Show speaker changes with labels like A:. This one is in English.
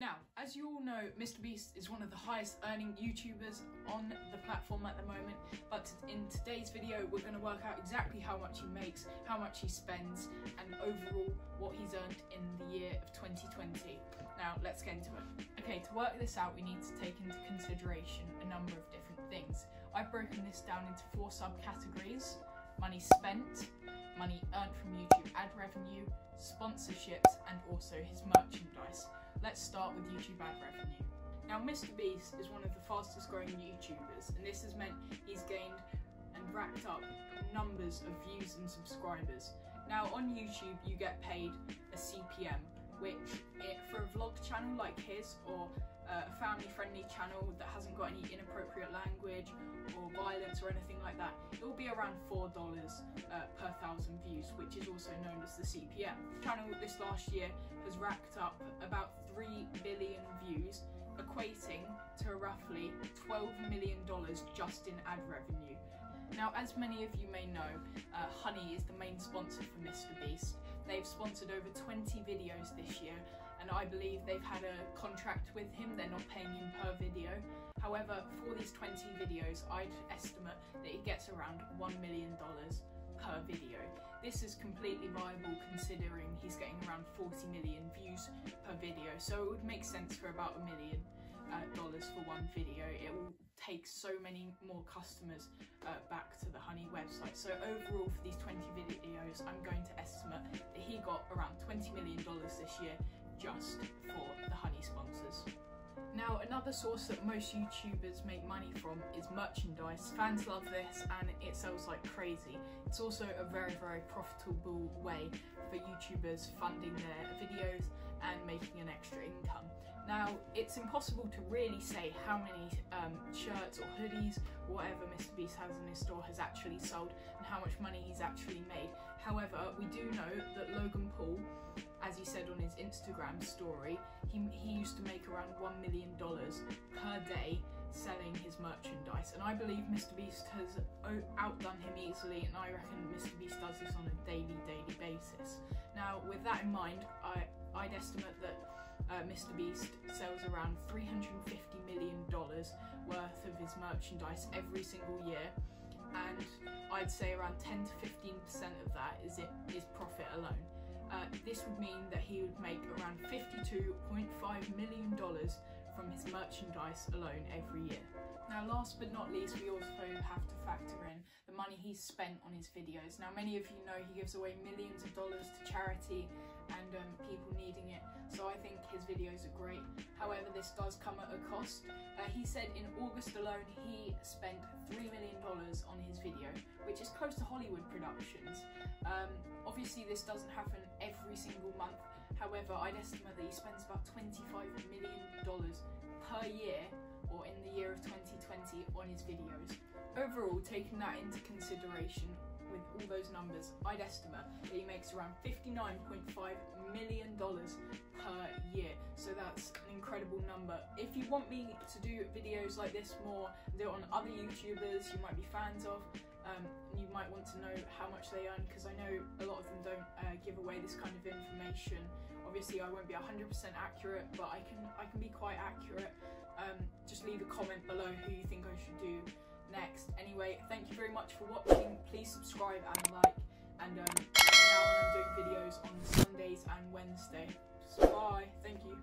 A: Now, as you all know, Mr. Beast is one of the highest earning YouTubers on the platform at the moment, but in today's video, we're going to work out exactly how much he makes, how much he spends, and overall what he's earned in the year of 2020. Now, let's get into it. Okay, to work this out, we need to take into consideration a number of different things. I've broken this down into four subcategories money spent, money earned from YouTube ad revenue, sponsorships, and also his merchandise. Let's start with YouTube ad revenue. Now, Mr. Beast is one of the fastest growing YouTubers, and this has meant he's gained and racked up numbers of views and subscribers. Now, on YouTube, you get paid a CPM, which it, for a vlog channel like his or uh, a family friendly channel that hasn't got any inappropriate language or violence or anything like that, it will be around $4 uh, per thousand views, which is also known as the CPM. The channel this last year has racked up about 3 billion views, equating to roughly $12 million just in ad revenue. Now, as many of you may know, uh, Honey is the main sponsor for Mr. Beast. They've sponsored over 20 videos this year, and I believe they've had a contract with him. They're not paying him per video. However, for these 20 videos, I'd estimate that he gets around $1 million per video. This is completely viable considering he's getting around 40 million views per video, so it would make sense for about a million uh, dollars for one video. It will take so many more customers uh, back to the Honey website. So overall for these 20 videos, I'm going to estimate that he got around $20 million this year just for the Honey sponsors. Now, another source that most YouTubers make money from is merchandise. Fans love this and it sells like crazy. It's also a very, very profitable way for YouTubers funding their videos and making an extra income. Now, it's impossible to really say how many um, shirts or hoodies whatever Mr. Beast has in his store has actually sold and how much money he's actually made. However, we do know that Logan Paul, as he said on his Instagram story, he, he used to make around $1 million per day selling his merchandise. And I believe Mr. Beast has outdone him easily, and I reckon Mr. Beast does this on a daily, daily basis. Now, with that in mind, I, I'd estimate that uh, Mr. Beast sells around $350 million worth of his merchandise every single year and I'd say around 10 to 15% of that is it is profit alone. Uh, this would mean that he would make around $52.5 million from his merchandise alone every year. Now last but not least we also have to factor in the money he's spent on his videos. Now many of you know he gives away millions of dollars to charity and um, people needing it so I think his videos are great. However this does come at a cost. Uh, he said in August alone he spent $3 million on his video which is close to Hollywood productions. Um, obviously this doesn't happen every single month however I'd estimate that he spends about $25 million per year or in the year of 2020 on his videos. Overall, taking that into consideration with all those numbers, I'd estimate that he makes around $59.5 million per year. So that's an incredible number. If you want me to do videos like this more, do it on other YouTubers you might be fans of, um, you might want to know how much they earn because I know a lot of them don't uh, give away this kind of information. Obviously, I won't be 100% accurate, but I can I can be quite accurate. Um, just leave a comment below who you think I should do next. Anyway, thank you very much for watching. Please subscribe and like. And um, now I'm doing videos on Sundays and Wednesday. So bye. Thank you.